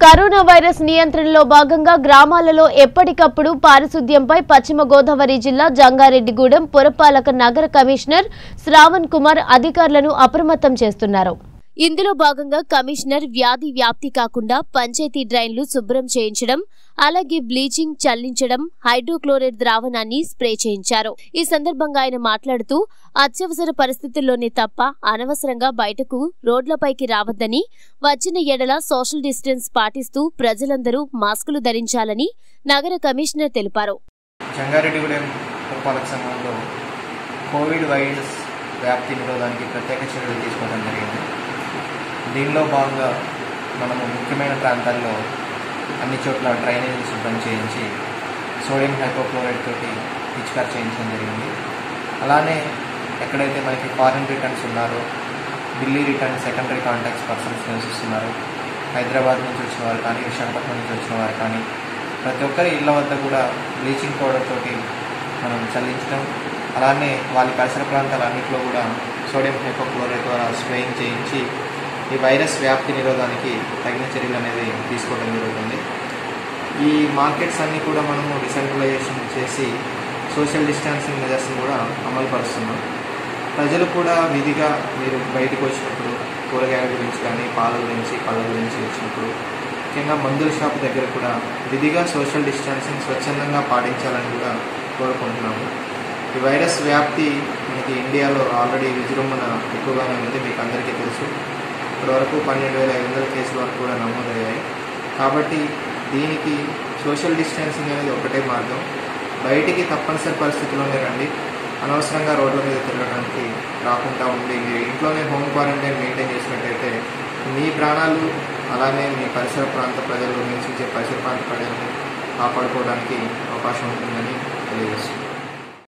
Corona virus నియంత్రణలో భాగంగా గ్రామాలలో ఎప్పటికప్పుడు పారిశుద్ధ్యంపై పశ్చిమ గోదావరి జిల్లా జంగారెడ్డిగూడెం పురపాలక నగర కమిషనర్ శ్రావణ్ కుమార్ అధికారులను అప్రమత్తం చేస్తున్నారు. ఇందులో భాగంగా కమిషనర్ వ్యాధి వ్యాప్తి కాకుండా పంచాయతీ డ్రైన్లు శుభ్రం చేయించడం అలాగే బ్లీచింగ్ చల్లించడం హైడ్రోక్లోరైడ్ ద్రావణాన్ని స్ప్రే చేయించారు. ఈ సందర్భంగా ఆయన మాట్లాడుతూ అత్యవసర పరిస్థితుల్లోనే తప్ప అనవసరంగా బయటకు రోడ్లపైకి రావద్దని వచ్చిన ఎడల సోషల్ డిస్టెన్స్ పాటిస్తూ ప్రజలందరూ మాస్కులు ధరించాలని నగర కమిషనర్ తెలిపారు. జంగారెడ్డిగూడెం పురపాలక సంఘంలో కోవిడ్ వైరస్ వ్యాప్తి నిరోధానికి ప్రత్యేక చర్యలు తీసుకోవడం జరిగింది. దీనిలో భాగంగా మనము ముఖ్యమైన ప్రాంతాల్లో అన్ని చోట్ల డ్రైనేజీలు శుభ్రం చేయించి సోడియం హైపోక్లోరైడ్ తోటి పిచికార్ చేయించడం జరిగింది. అలానే ఎక్కడైతే మనకి ఫారిన్ రిటర్న్స్ ఉన్నారో Delhi return secondary contacts persons నివసిస్తున్నారు హైదరాబాద్ నుంచి వచ్చిన వారు కానీ విశాఖపట్నం నుంచి వచ్చిన వారు కానీ ప్రతి ఒక్కరి ఇళ్ళ వద్ద కూడా బ్లీచింగ్ పౌడర్ తోటి మనం చల్లించడం. అలానే వాళ్ళ పరిసర ప్రాంతాలన్నింటిలో కూడా సోడియం హైపోక్లోరైడ్ ద్వారా స్ప్రేయింగ్ చేయించి ఈ వైరస్ వ్యాప్తి నిరోధానికి తగిన చర్యలు అనేది తీసుకోవడం జరుగుతుంది. ఈ మార్కెట్స్ అన్నీ కూడా మనము డిసెంట్రలైజేషన్ చేసి సోషల్ డిస్టాన్సింగ్ మెజర్స్ని కూడా అమలు పరుస్తున్నాం ప్రజలు కూడా విధిగా మీరు బయటకు వచ్చినప్పుడు కూరగాయల గురించి కానీ పాల గురించి పళ్ళ గురించి వచ్చినప్పుడు ముఖ్యంగా మందుల షాప్ దగ్గర కూడా విధిగా సోషల్ డిస్టాన్సింగ్ స్వచ్ఛందంగా పాటించాలని కూడా కోరుకుంటున్నాము. ఈ వైరస్ వ్యాప్తి మనకి ఇండియాలో ఆల్రెడీ విజృంభణ ఎక్కువగానే ఉంది మీకు అందరికీ తెలుసు. ఇప్పటివరకు పన్నెండు వేల ఐదు వందల కేసుల వరకు కూడా నమోదయ్యాయి. కాబట్టి దీనికి సోషల్ డిస్టెన్సింగ్ అనేది ఒకటే మార్గం. బయటికి తప్పనిసరి పరిస్థితుల్లోనే రండి. అనవసరంగా రోడ్ల మీద తిరగడానికి రాకుండా ఉండి మీరు ఇంట్లోనే హోమ్ క్వారంటైన్ మెయింటైన్ చేసినట్టయితే మీ ప్రాణాలు అలానే మీ పరిసర ప్రాంత ప్రజలు నివసించే పరిసర ప్రాంత ప్రజలను కాపాడుకోవడానికి అవకాశం ఉంటుందని తెలియజేస్తుంది